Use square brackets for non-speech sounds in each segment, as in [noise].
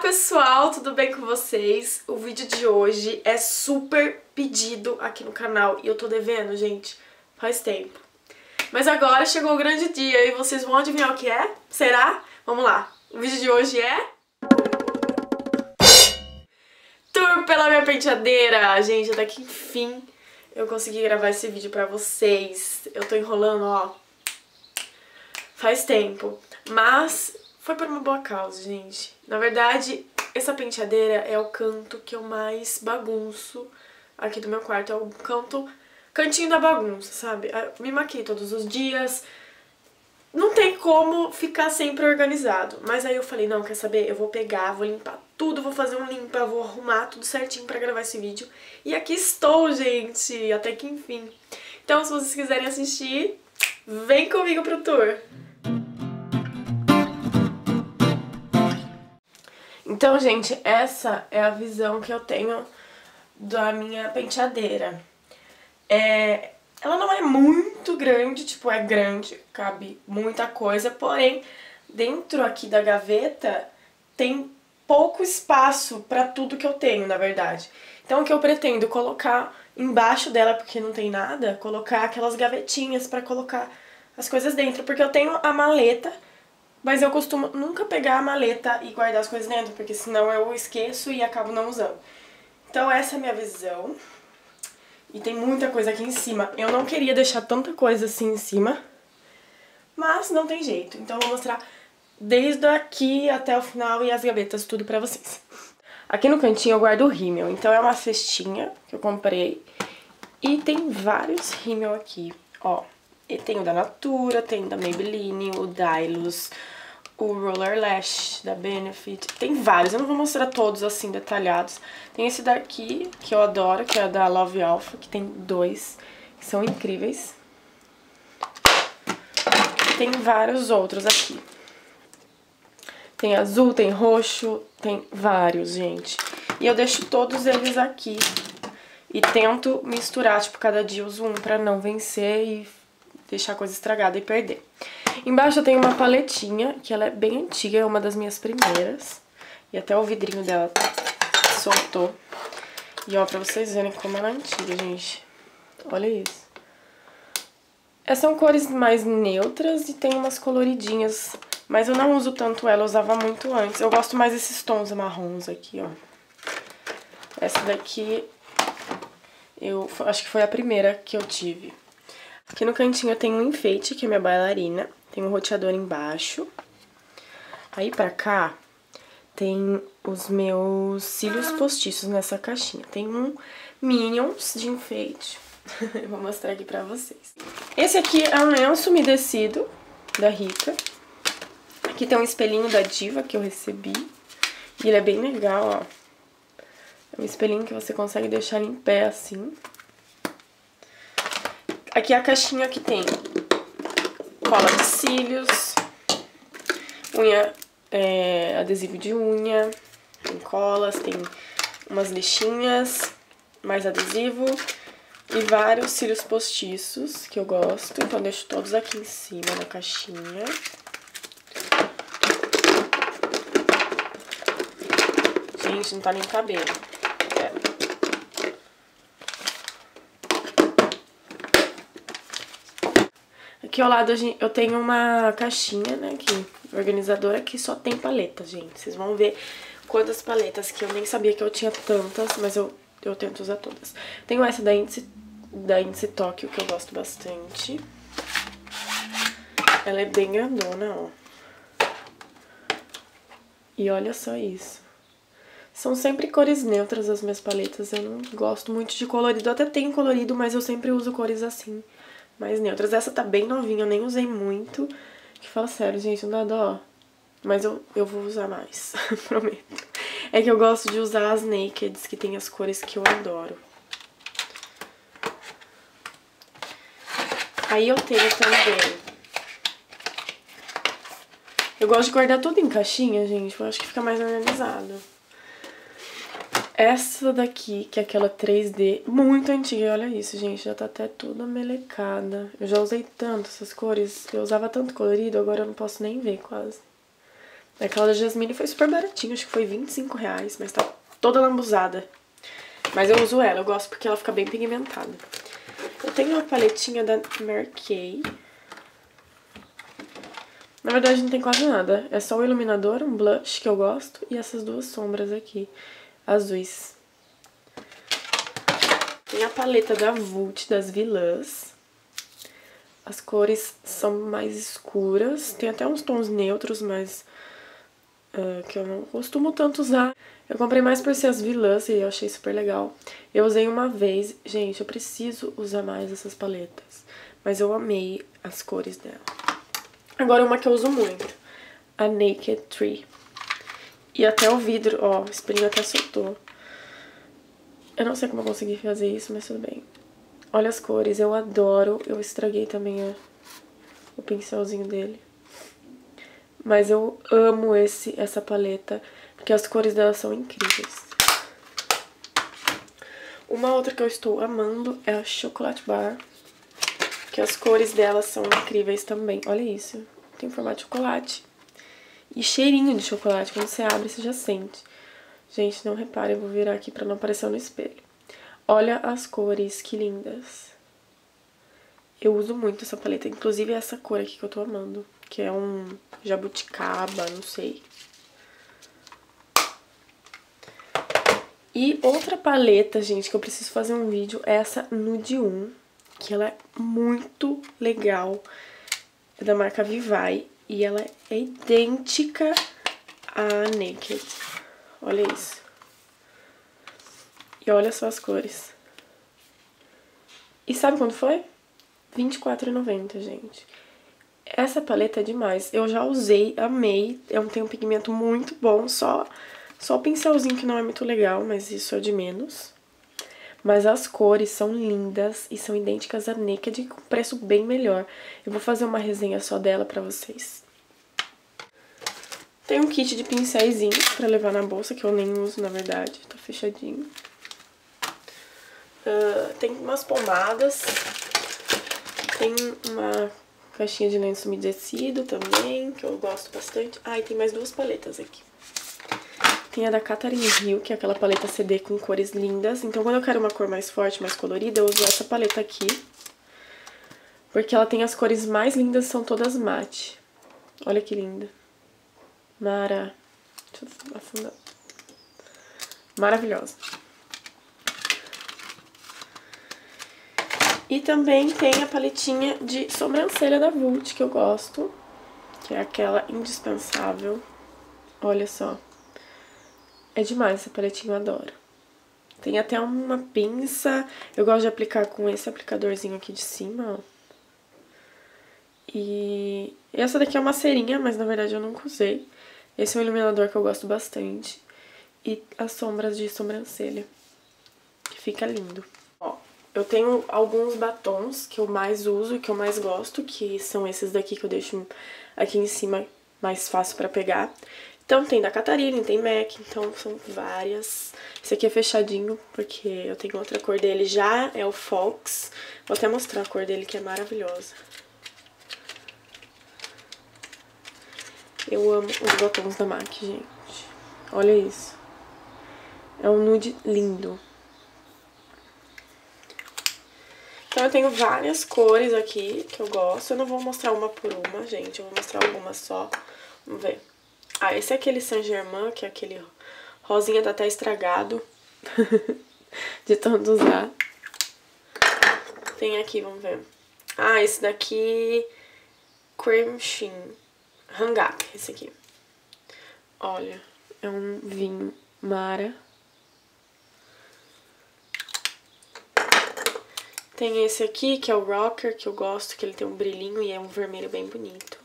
pessoal, tudo bem com vocês? O vídeo de hoje é super pedido aqui no canal e eu tô devendo, gente, faz tempo. Mas agora chegou o grande dia e vocês vão adivinhar o que é? Será? Vamos lá. O vídeo de hoje é... Tour pela minha penteadeira! Gente, até que enfim eu consegui gravar esse vídeo pra vocês. Eu tô enrolando, ó, faz tempo. Mas foi por uma boa causa, gente. Na verdade, essa penteadeira é o canto que eu mais bagunço aqui do meu quarto. É o canto, cantinho da bagunça, sabe? Eu me maquio todos os dias. Não tem como ficar sempre organizado. Mas aí eu falei, não, quer saber? Eu vou pegar, vou limpar tudo, vou fazer um limpa, vou arrumar tudo certinho pra gravar esse vídeo. E aqui estou, gente, até que enfim. Então, se vocês quiserem assistir, vem comigo pro tour. Então, gente, essa é a visão que eu tenho da minha penteadeira. É, ela não é muito grande, tipo, é grande, cabe muita coisa, porém, dentro aqui da gaveta tem pouco espaço para tudo que eu tenho, na verdade. Então, o que eu pretendo colocar embaixo dela, porque não tem nada, colocar aquelas gavetinhas para colocar as coisas dentro, porque eu tenho a maleta mas eu costumo nunca pegar a maleta e guardar as coisas dentro, porque senão eu esqueço e acabo não usando. Então essa é a minha visão. E tem muita coisa aqui em cima. Eu não queria deixar tanta coisa assim em cima, mas não tem jeito. Então eu vou mostrar desde aqui até o final e as gavetas, tudo pra vocês. Aqui no cantinho eu guardo o rímel, então é uma cestinha que eu comprei. E tem vários rímel aqui, ó. Tem o da Natura, tem da Maybelline, o Dylos, o Roller Lash da Benefit. Tem vários, eu não vou mostrar todos assim detalhados. Tem esse daqui, que eu adoro, que é da Love Alpha, que tem dois, que são incríveis. Tem vários outros aqui. Tem azul, tem roxo, tem vários, gente. E eu deixo todos eles aqui. E tento misturar, tipo, cada dia uso um pra não vencer e deixar a coisa estragada e perder. Embaixo eu tenho uma paletinha, que ela é bem antiga, é uma das minhas primeiras. E até o vidrinho dela soltou. E ó, pra vocês verem como ela é antiga, gente. Olha isso. Essas são cores mais neutras e tem umas coloridinhas. Mas eu não uso tanto ela, eu usava muito antes. Eu gosto mais desses tons marrons aqui, ó. Essa daqui, eu acho que foi a primeira que eu tive. Aqui no cantinho eu tenho um enfeite, que é minha bailarina. Tem um roteador embaixo. Aí pra cá tem os meus cílios postiços nessa caixinha. Tem um Minions de enfeite. [laughs] eu vou mostrar aqui pra vocês. Esse aqui é um lenço umedecido da Rita. Aqui tem um espelhinho da Diva que eu recebi. E ele é bem legal, ó. É um espelhinho que você consegue deixar em pé assim. Aqui é a caixinha que tem cola de cílios, unha, é, adesivo de unha, tem colas, tem umas lixinhas, mais adesivo e vários cílios postiços que eu gosto, então deixo todos aqui em cima na caixinha. Gente, não tá nem cabelo. Aqui ao lado eu tenho uma caixinha, né, aqui, organizadora, que só tem paletas, gente. Vocês vão ver quantas paletas, que eu nem sabia que eu tinha tantas, mas eu, eu tento usar todas. Tenho essa da Índice, da Índice Tóquio, que eu gosto bastante. Ela é bem grandona, ó. E olha só isso. São sempre cores neutras as minhas paletas, eu não gosto muito de colorido. Eu até tenho colorido, mas eu sempre uso cores assim mais neutras. Essa tá bem novinha, eu nem usei muito. Que fala sério, gente, não dá dó. Mas eu, eu vou usar mais, [laughs] prometo. É que eu gosto de usar as Nakeds, que tem as cores que eu adoro. Aí eu tenho também... Eu gosto de guardar tudo em caixinha, gente. Eu acho que fica mais organizado. Essa daqui, que é aquela 3D, muito antiga, olha isso, gente, já tá até toda melecada. Eu já usei tanto essas cores, eu usava tanto colorido, agora eu não posso nem ver quase. Aquela da Jasmine foi super baratinha, acho que foi 25 reais, mas tá toda lambuzada. Mas eu uso ela, eu gosto porque ela fica bem pigmentada. Eu tenho uma paletinha da Mary Kay. Na verdade não tem quase nada, é só o iluminador, um blush que eu gosto e essas duas sombras aqui, azuis. Tem a paleta da Vult, das vilãs. As cores são mais escuras, tem até uns tons neutros, mas uh, que eu não costumo tanto usar. Eu comprei mais por ser as vilãs e eu achei super legal. Eu usei uma vez, gente, eu preciso usar mais essas paletas, mas eu amei as cores dela. Agora uma que eu uso muito, a Naked Tree. E até o vidro, ó, o espelho até soltou. Eu não sei como eu consegui fazer isso, mas tudo bem. Olha as cores, eu adoro. Eu estraguei também o pincelzinho dele. Mas eu amo esse, essa paleta, porque as cores dela são incríveis. Uma outra que eu estou amando é a Chocolate Bar, que as cores dela são incríveis também. Olha isso, tem formato de chocolate. E cheirinho de chocolate, quando você abre você já sente. Gente, não repare, eu vou virar aqui pra não aparecer no espelho. Olha as cores, que lindas. Eu uso muito essa paleta, inclusive essa cor aqui que eu tô amando, que é um jabuticaba, não sei. E outra paleta, gente, que eu preciso fazer um vídeo é essa Nude 1, que ela é muito legal. É da marca Vivai e ela é idêntica à Naked. Olha isso. E olha só as cores. E sabe quanto foi? R$24,90, gente. Essa paleta é demais. Eu já usei, amei. É tem um pigmento muito bom, só, só o pincelzinho que não é muito legal, mas isso é de menos. Mas as cores são lindas e são idênticas à Naked com preço bem melhor. Eu vou fazer uma resenha só dela pra vocês. Tem um kit de pincéis pra levar na bolsa, que eu nem uso, na verdade. Tá fechadinho. Uh, tem umas pomadas. Tem uma caixinha de lenço umedecido também, que eu gosto bastante. Ah, e tem mais duas paletas aqui. Tem a da Catarina Hill, que é aquela paleta CD com cores lindas. Então, quando eu quero uma cor mais forte, mais colorida, eu uso essa paleta aqui. Porque ela tem as cores mais lindas, são todas mate. Olha que linda. Mara. Deixa eu afundar. Maravilhosa. E também tem a paletinha de sobrancelha da Vult, que eu gosto. Que é aquela indispensável. Olha só. É demais essa paletinha, eu adoro. Tem até uma pinça. Eu gosto de aplicar com esse aplicadorzinho aqui de cima, ó. E essa daqui é uma cerinha, mas na verdade eu nunca usei. Esse é um iluminador que eu gosto bastante. E as sombras de sobrancelha, que fica lindo. Ó, eu tenho alguns batons que eu mais uso que eu mais gosto, que são esses daqui que eu deixo aqui em cima mais fácil pra pegar. Então tem da Catarina, tem MAC, então são várias. Esse aqui é fechadinho, porque eu tenho outra cor dele já, é o Fox. Vou até mostrar a cor dele, que é maravilhosa. Eu amo os batons da MAC, gente. Olha isso. É um nude lindo. Então eu tenho várias cores aqui que eu gosto. Eu não vou mostrar uma por uma, gente. Eu vou mostrar algumas só. Vamos ver. Ah, esse é aquele Saint Germain, que é aquele rosinha tá até estragado. [laughs] de tanto usar. Tem aqui, vamos ver. Ah, esse daqui... Cream Sheen. Hangap, esse aqui. Olha, é um vinho Mara. Tem esse aqui, que é o Rocker, que eu gosto, que ele tem um brilhinho e é um vermelho bem bonito.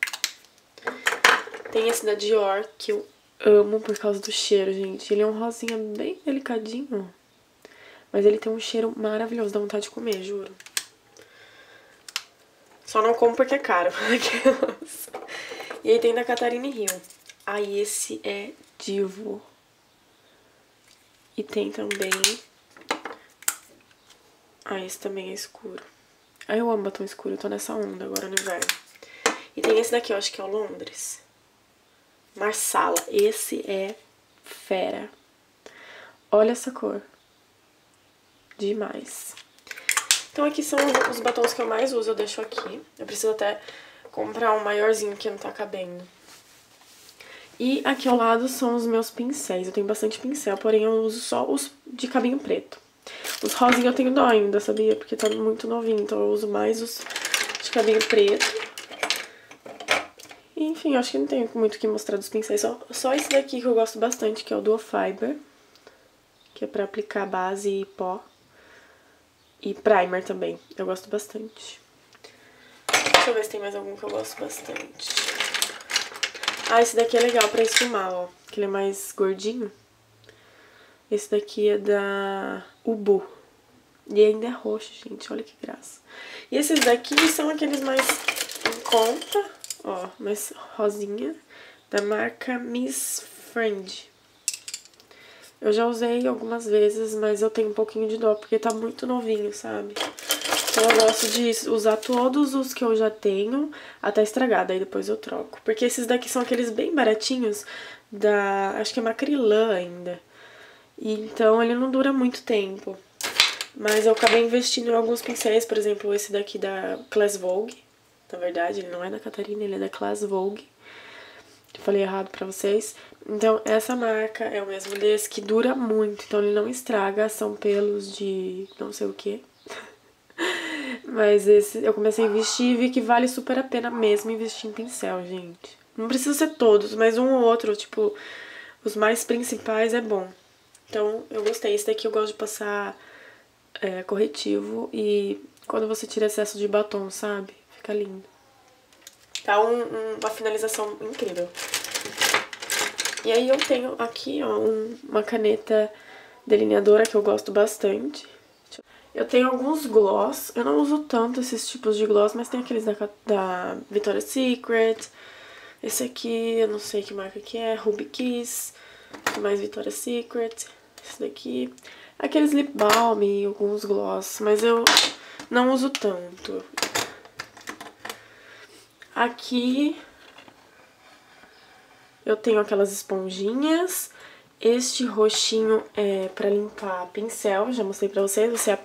Tem esse da Dior, que eu amo por causa do cheiro, gente. Ele é um rosinha bem delicadinho. Mas ele tem um cheiro maravilhoso, dá vontade de comer, juro. Só não como porque é caro. [laughs] E aí tem da Catarina Rio. Aí esse é Divo. E tem também... Ah, esse também é escuro. Ah, eu amo batom escuro, eu tô nessa onda agora no inverno. E tem esse daqui, eu acho que é o Londres. Marsala. Esse é fera. Olha essa cor. Demais. Então aqui são os batons que eu mais uso, eu deixo aqui. Eu preciso até comprar um maiorzinho que não tá cabendo. E aqui ao lado são os meus pincéis. Eu tenho bastante pincel, porém eu uso só os de cabinho preto. Os rosinhos eu tenho dó ainda, sabia? Porque tá muito novinho, então eu uso mais os de cabinho preto. Enfim, acho que não tenho muito o que mostrar dos pincéis. Só, só esse daqui que eu gosto bastante, que é o Duo Fiber. Que é pra aplicar base e pó. E primer também. Eu gosto bastante. Deixa eu ver se tem mais algum que eu gosto bastante. Ah, esse daqui é legal pra esfumar, ó. Que ele é mais gordinho. Esse daqui é da Ubu. E ainda é roxo, gente. Olha que graça. E esses daqui são aqueles mais em conta. Ó, mais rosinha. Da marca Miss Friend. Eu já usei algumas vezes, mas eu tenho um pouquinho de dó, porque tá muito novinho, sabe? Então eu gosto de usar todos os que eu já tenho até estragar, daí depois eu troco. Porque esses daqui são aqueles bem baratinhos da... acho que é Macrilã ainda. E então ele não dura muito tempo. Mas eu acabei investindo em alguns pincéis, por exemplo, esse daqui da Class Vogue. Na verdade, ele não é da Catarina, ele é da Class Vogue. Falei errado pra vocês. Então, essa marca é o mesmo desse que dura muito. Então, ele não estraga. São pelos de não sei o que. [laughs] Mas esse eu comecei a investir e vi que vale super a pena mesmo investir em pincel, gente. Não precisa ser todos, mas um ou outro, tipo, os mais principais é bom. Então, eu gostei. Esse daqui eu gosto de passar é, corretivo e quando você tira excesso de batom, sabe? Fica lindo. Tá um, um, uma finalização incrível. E aí eu tenho aqui, ó, um, uma caneta delineadora que eu gosto bastante. Eu tenho alguns gloss, eu não uso tanto esses tipos de gloss, mas tem aqueles da, da Victoria's Secret. Esse aqui, eu não sei que marca que é, Ruby Kiss, mais Victoria's Secret. Esse daqui, aqueles lip balm e alguns gloss, mas eu não uso tanto. Aqui eu tenho aquelas esponjinhas. Este roxinho é pra limpar pincel, já mostrei pra vocês. Você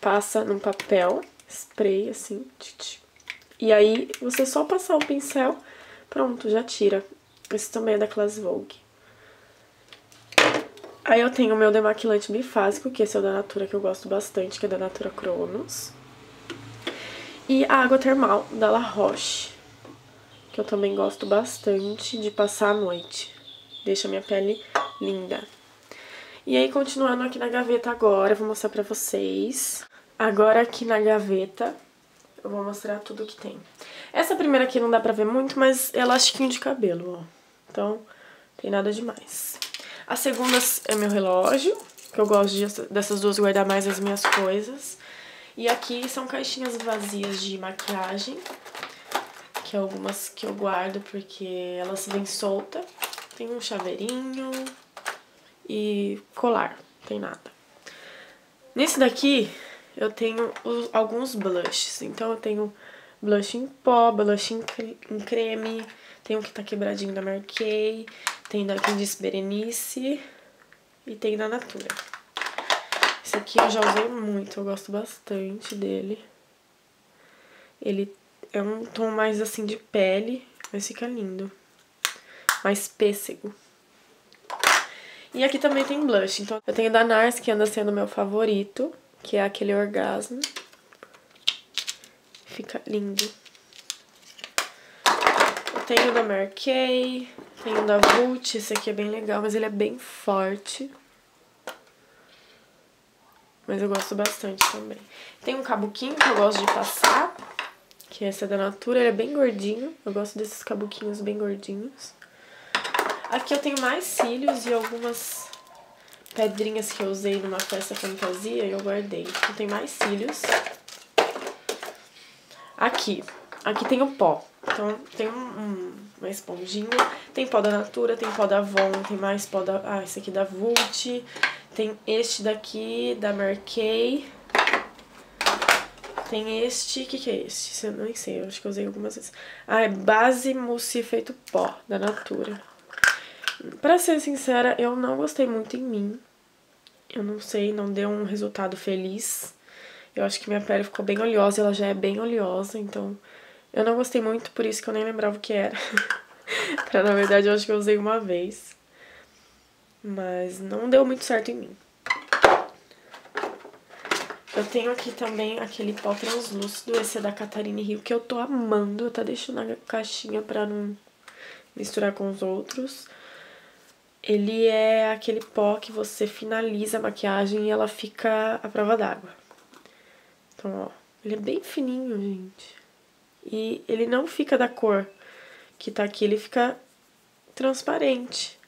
passa num papel, spray assim. E aí você só passar o pincel, pronto, já tira. Esse também é da Class Vogue. Aí eu tenho o meu demaquilante bifásico, que esse é o da Natura, que eu gosto bastante, que é da Natura Cronos. E a água termal da La Roche, que eu também gosto bastante de passar à noite. Deixa minha pele linda. E aí, continuando aqui na gaveta agora, vou mostrar pra vocês. Agora aqui na gaveta, eu vou mostrar tudo que tem. Essa primeira aqui não dá pra ver muito, mas é elastiquinho de cabelo, ó. Então, tem nada demais. A segunda é meu relógio, que eu gosto de, dessas duas guardar mais as minhas coisas. E aqui são caixinhas vazias de maquiagem, que é algumas que eu guardo porque elas vêm solta. Tem um chaveirinho e colar, não tem nada. Nesse daqui eu tenho alguns blushes, então eu tenho blush em pó, blush em, em creme, tem um que tá quebradinho da Kay, tem da disse Berenice e tem da Natura. Esse aqui eu já usei muito, eu gosto bastante dele. Ele é um tom mais assim de pele, mas fica lindo. Mais pêssego. E aqui também tem blush, então eu tenho da NARS, que anda sendo meu favorito, que é aquele Orgasmo. Fica lindo. Eu tenho da Mary Kay, tenho da Vult, esse aqui é bem legal, mas ele é bem forte. Mas eu gosto bastante também. Tem um cabuquinho que eu gosto de passar, que esse é da Natura, ele é bem gordinho. Eu gosto desses cabuquinhos bem gordinhos. Aqui eu tenho mais cílios e algumas pedrinhas que eu usei numa festa fantasia e eu guardei. Então tem mais cílios. Aqui. Aqui tem o pó. Então tem um, um, uma esponjinha. Tem pó da Natura, tem pó da Avon, tem mais pó da... Ah, esse aqui da Vult. Tem este daqui, da Kay. Tem este, o que, que é este? Eu nem sei, eu acho que eu usei algumas vezes. Ah, é base mousse efeito pó, da Natura. Pra ser sincera, eu não gostei muito em mim. Eu não sei, não deu um resultado feliz. Eu acho que minha pele ficou bem oleosa, ela já é bem oleosa, então eu não gostei muito, por isso que eu nem lembrava o que era. [laughs] pra, na verdade, eu acho que eu usei uma vez. Mas não deu muito certo em mim. Eu tenho aqui também aquele pó translúcido, esse é da Catarine Rio, que eu tô amando. Eu tá deixando na caixinha pra não misturar com os outros. Ele é aquele pó que você finaliza a maquiagem e ela fica à prova d'água. Então, ó, ele é bem fininho, gente. E ele não fica da cor que tá aqui, ele fica transparente.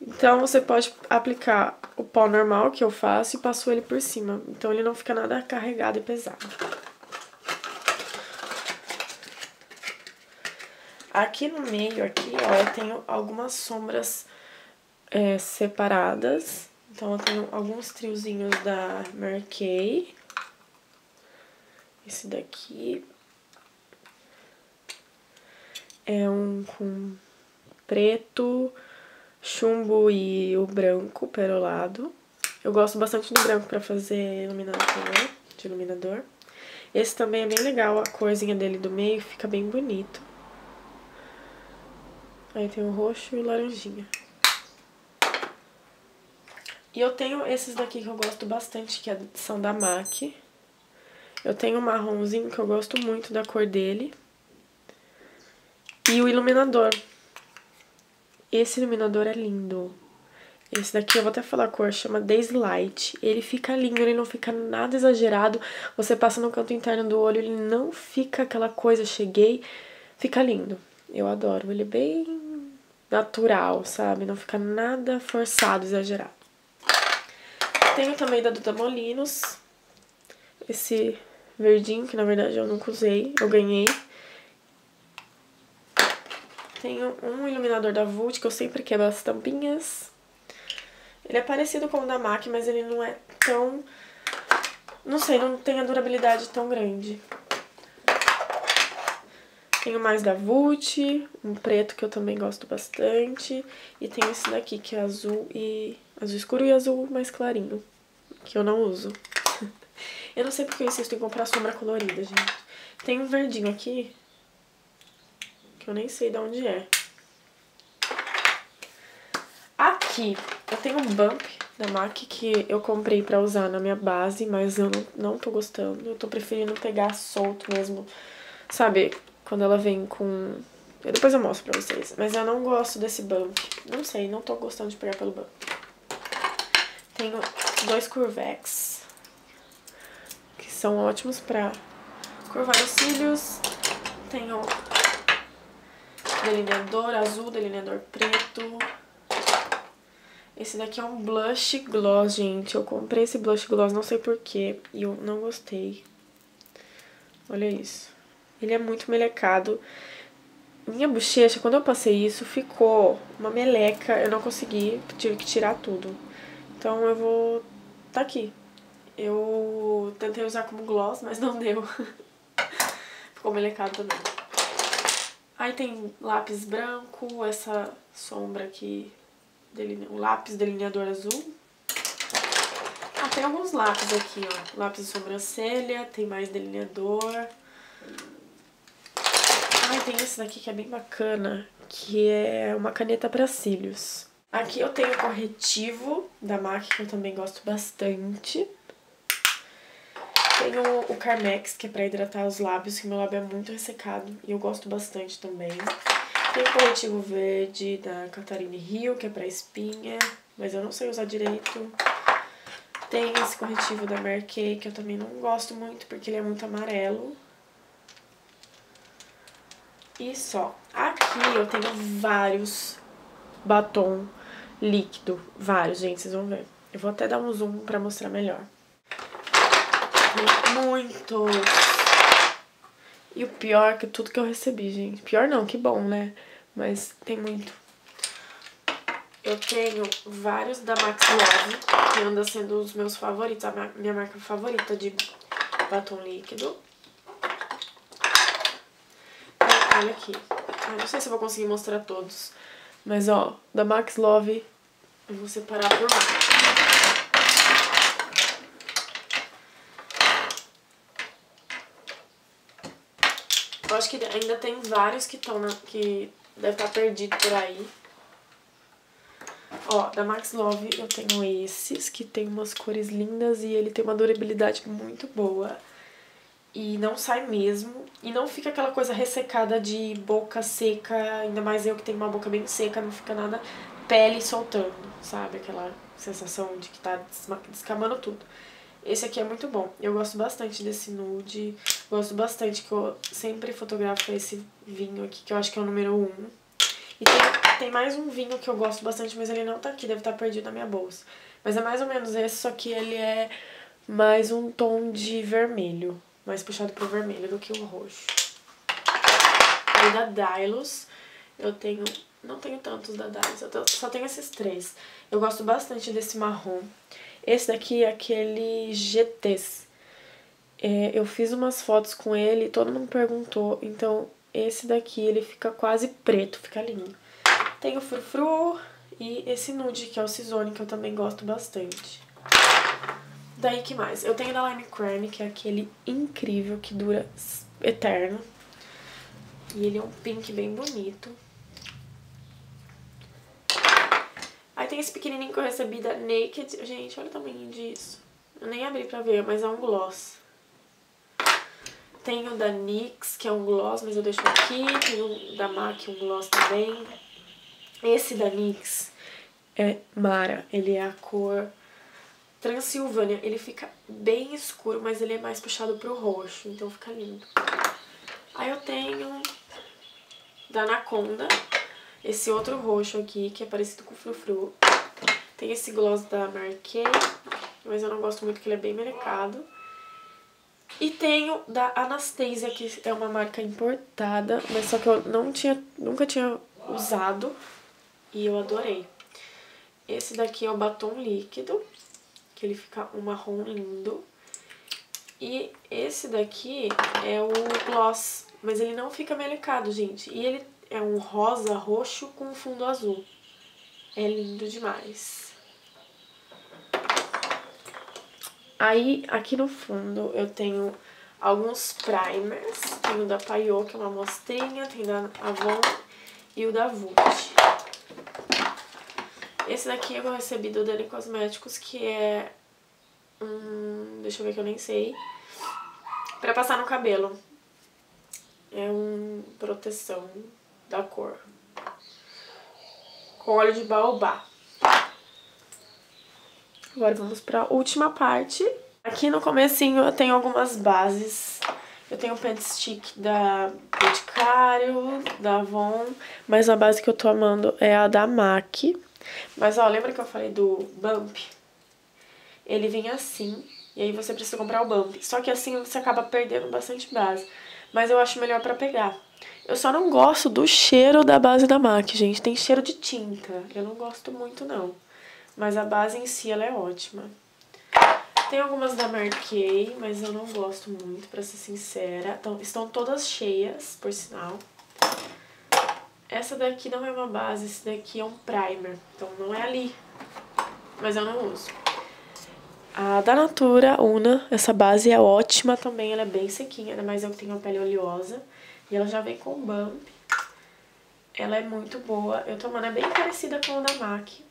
Então, você pode aplicar o pó normal que eu faço e passo ele por cima. Então, ele não fica nada carregado e pesado. Aqui no meio, aqui, ó, eu tenho algumas sombras é, separadas. Então, eu tenho alguns triozinhos da Mary Kay. Esse daqui é um com preto, chumbo e o branco perolado. Eu gosto bastante do branco pra fazer iluminador, de iluminador. Esse também é bem legal, a corzinha dele do meio fica bem bonito. Aí tem o roxo e o laranjinha. E eu tenho esses daqui que eu gosto bastante, que é, são da MAC. Eu tenho um marronzinho que eu gosto muito da cor dele. E o iluminador. Esse iluminador é lindo. Esse daqui eu vou até falar a cor, chama Days Light. Ele fica lindo, ele não fica nada exagerado. Você passa no canto interno do olho, ele não fica aquela coisa, cheguei, fica lindo. Eu adoro, ele é bem natural, sabe? Não fica nada forçado, exagerado. Tenho também da Duda Molinos, esse verdinho, que na verdade eu nunca usei, eu ganhei. Tenho um iluminador da Vult, que eu sempre quebro as tampinhas. Ele é parecido com o da MAC, mas ele não é tão... Não sei, não tem a durabilidade tão grande. Tenho mais da Vult, um preto que eu também gosto bastante. E tem esse daqui que é azul e azul escuro e azul mais clarinho, que eu não uso. [laughs] eu não sei porque eu insisto em comprar sombra colorida, gente. Tem um verdinho aqui, eu nem sei de onde é. Aqui, eu tenho um bump da MAC que eu comprei pra usar na minha base, mas eu não, não tô gostando. Eu tô preferindo pegar solto mesmo, sabe? Quando ela vem com... Eu depois eu mostro pra vocês. Mas eu não gosto desse bump. Não sei, não tô gostando de pegar pelo bump. Tenho dois Curvex. Que são ótimos pra curvar os cílios. Tenho delineador azul, delineador preto. Esse daqui é um blush gloss, gente. Eu comprei esse blush gloss, não sei porquê, e eu não gostei. Olha isso. Ele é muito melecado. Minha bochecha, quando eu passei isso, ficou uma meleca. Eu não consegui, tive que tirar tudo. Então eu vou... Tá aqui. Eu tentei usar como gloss, mas não [laughs] deu. ficou melecado também. Aí tem lápis branco, essa sombra aqui, o lápis delineador azul. Ah, tem alguns lápis aqui, ó. Lápis de sobrancelha, tem mais delineador. Ah, tem esse daqui que é bem bacana, que é uma caneta para cílios. Aqui eu tenho corretivo da MAC, que eu também gosto bastante. Tenho o Carmex, que é pra hidratar os lábios, que meu lábio é muito ressecado e eu gosto bastante também. Tem o corretivo verde da Catarine Rio, que é pra espinha, mas eu não sei usar direito. Tem esse corretivo da Mary Kay, que eu também não gosto muito, porque ele é muito amarelo. E só. Aqui eu tenho vários batom líquido. Vários, gente, vocês vão ver. Eu vou até dar um zoom pra mostrar melhor. Muitos. E o pior que tudo que eu recebi, gente. Pior não, que bom, né? Mas tem muito. Eu tenho vários da Max Love, que anda sendo os meus favoritos, a minha marca favorita de batom líquido. olha aqui. Ah, não sei se eu vou conseguir mostrar todos. Mas, ó, da Max Love, eu vou separar por marca. Eu acho que ainda tem vários que estão que deve estar perdido por aí. Ó, da Max Love eu tenho esses, que tem umas cores lindas e ele tem uma durabilidade muito boa. E não sai mesmo. E não fica aquela coisa ressecada de boca seca, ainda mais eu que tenho uma boca bem seca, não fica nada pele soltando, sabe? Aquela sensação de que tá descamando tudo. Esse aqui é muito bom. Eu gosto bastante desse nude. Gosto bastante que eu sempre fotografo esse vinho aqui, que eu acho que é o número 1. E tem, tem mais um vinho que eu gosto bastante, mas ele não tá aqui, deve estar tá perdido na minha bolsa. Mas é mais ou menos esse, só que ele é mais um tom de vermelho. Mais puxado pro vermelho do que o roxo. Aí da Dylos, eu tenho... Não tenho tantos da Dylos, eu só tenho esses três. Eu gosto bastante desse marrom. Esse daqui é aquele GTs. É, eu fiz umas fotos com ele e todo mundo perguntou, então esse daqui ele fica quase preto, fica lindo. Tem o frufru e esse nude, que é o Cisone, que eu também gosto bastante. Daí que mais? Eu tenho da Lime Creme, que é aquele incrível que dura eterno. E ele é um pink bem bonito. Aí tem esse pequenininho que eu recebi da Naked. Gente, olha o tamanho disso. Eu nem abri pra ver, mas é um gloss. Tem o da NYX, que é um gloss, mas eu deixo aqui. Tem o da MAC, um gloss também. Esse da NYX é Mara. Ele é a cor Transilvânia. Ele fica bem escuro, mas ele é mais puxado pro roxo, então fica lindo. Aí eu tenho da Anaconda, esse outro roxo aqui, que é parecido com o Frufru. Tem esse gloss da Mary mas eu não gosto muito, porque ele é bem merecado. E tenho da Anastasia, que é uma marca importada, mas só que eu não tinha, nunca tinha usado e eu adorei. Esse daqui é o batom líquido, que ele fica um marrom lindo. E esse daqui é o gloss, mas ele não fica melecado, gente. E ele é um rosa roxo com fundo azul. É lindo demais. Aí, aqui no fundo, eu tenho alguns primers. Tem o da Paiô, que é uma amostrinha, tem da Avon e o da Vult. Esse daqui eu recebi do Dani Cosméticos, que é um... deixa eu ver que eu nem sei. Pra passar no cabelo. É um proteção da cor. Com óleo de baobá. Agora vamos pra última parte. Aqui no comecinho eu tenho algumas bases. Eu tenho o pen stick da Boticário, da Avon, mas a base que eu tô amando é a da MAC. Mas ó, lembra que eu falei do Bump? Ele vem assim, e aí você precisa comprar o Bump. Só que assim você acaba perdendo bastante base. Mas eu acho melhor pra pegar. Eu só não gosto do cheiro da base da MAC, gente. Tem cheiro de tinta. Eu não gosto muito, não. Mas a base em si, ela é ótima. Tem algumas da Kay, mas eu não gosto muito, pra ser sincera. Então, estão todas cheias, por sinal. Essa daqui não é uma base, esse daqui é um primer. Então, não é ali. Mas eu não uso. A da Natura Una, essa base é ótima também, ela é bem sequinha, ainda mais eu que tenho a pele oleosa. E ela já vem com bump. Ela é muito boa. Eu tô amando, é bem parecida com a da MAC.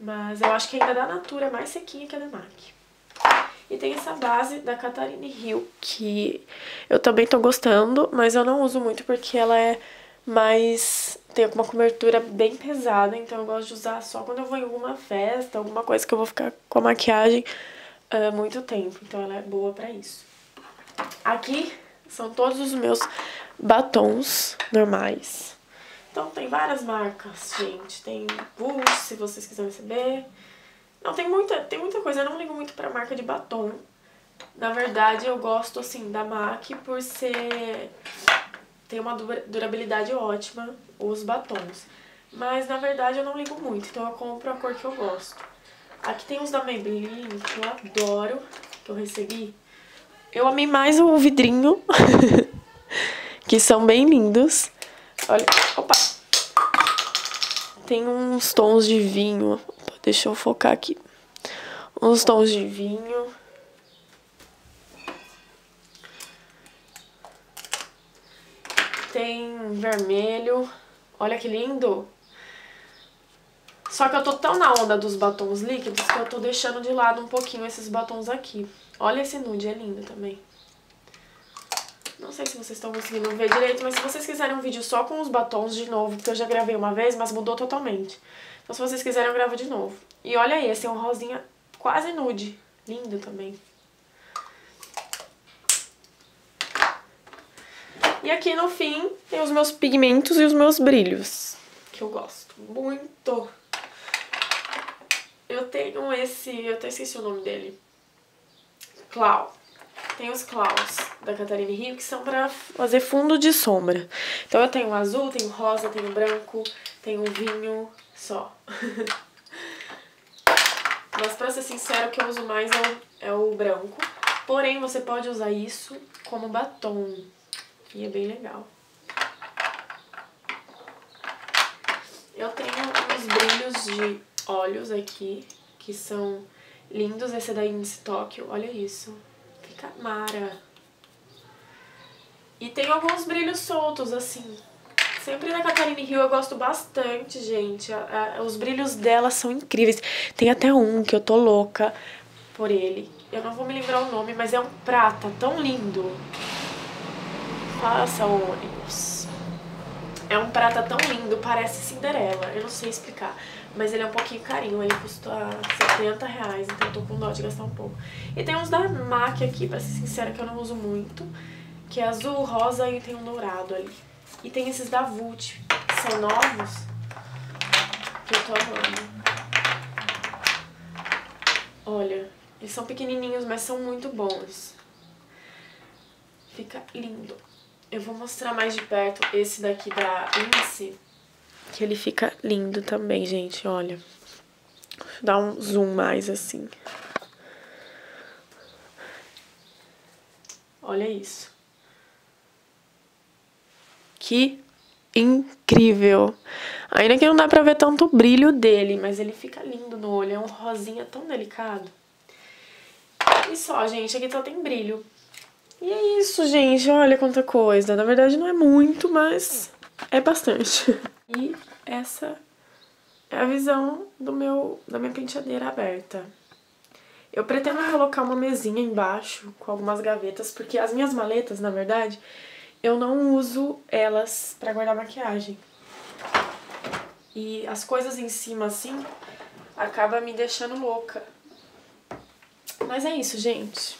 Mas eu acho que ainda da Natura é mais sequinha que a da MAC. E tem essa base da Catarine Hill, que eu também tô gostando, mas eu não uso muito porque ela é mais... tem uma cobertura bem pesada, então eu gosto de usar só quando eu vou em alguma festa, alguma coisa que eu vou ficar com a maquiagem uh, muito tempo. Então ela é boa pra isso. Aqui são todos os meus batons normais. Então tem várias marcas, gente. Tem Bush, se vocês quiserem saber. Não, tem muita, tem muita coisa. Eu não ligo muito pra marca de batom. Na verdade, eu gosto, assim, da MAC por ser... Tem uma durabilidade ótima, os batons. Mas, na verdade, eu não ligo muito. Então, eu compro a cor que eu gosto. Aqui tem uns da Maybelline que eu adoro, que eu recebi. Eu amei mais o vidrinho, [laughs] que são bem lindos. Olha, opa! Tem uns tons de vinho. Deixa eu focar aqui. Uns tons de vinho. Tem vermelho. Olha que lindo. Só que eu tô tão na onda dos batons líquidos que eu tô deixando de lado um pouquinho esses batons aqui. Olha esse nude, é lindo também. Não sei se vocês estão conseguindo ver direito, mas se vocês quiserem um vídeo só com os batons de novo, porque eu já gravei uma vez, mas mudou totalmente. Então se vocês quiserem eu gravo de novo. E olha esse, é um rosinha quase nude. Lindo também. E aqui no fim tem os meus pigmentos e os meus brilhos, que eu gosto muito. Eu tenho esse, eu até esqueci o nome dele. Clau. Tem os claus da Catarina Rio que são pra fazer fundo de sombra. Então eu tenho azul, tenho rosa, tenho branco, tenho vinho só. [laughs] Mas pra ser sincero, o que eu uso mais é o, é o branco. Porém, você pode usar isso como batom. E é bem legal. Eu tenho uns brilhos de olhos aqui, que são lindos. Esse é da Índice Tóquio, olha isso. Fica mara. E tem alguns brilhos soltos, assim. Sempre da Catarina Rio eu gosto bastante, gente. Os brilhos dela são incríveis. Tem até um que eu tô louca por ele. Eu não vou me lembrar o nome, mas é um prata tão lindo. Faça ônibus. É um prata tão lindo, parece Cinderela. Eu não sei explicar. Mas ele é um pouquinho carinho, ele custa 70 reais, então eu tô com dó de gastar um pouco. E tem uns da MAC aqui, pra ser sincera, que eu não uso muito, que é azul, rosa e tem um dourado ali. E tem esses da Vult, que são novos, que eu tô amando. Olha, eles são pequenininhos, mas são muito bons. Fica lindo. Eu vou mostrar mais de perto esse daqui da Índice que ele fica lindo também, gente, olha. Dá um zoom mais assim. Olha isso. Que incrível. Ainda que não dá pra ver tanto o brilho dele, mas ele fica lindo no olho. É um rosinha tão delicado. E só, gente, aqui só tem brilho. E é isso, gente. Olha quanta coisa. Na verdade não é muito, mas é bastante. [laughs] E essa é a visão do meu, da minha penteadeira aberta. Eu pretendo colocar uma mesinha embaixo com algumas gavetas, porque as minhas maletas, na verdade, eu não uso elas para guardar maquiagem. E as coisas em cima, assim, acaba me deixando louca. Mas é isso, gente.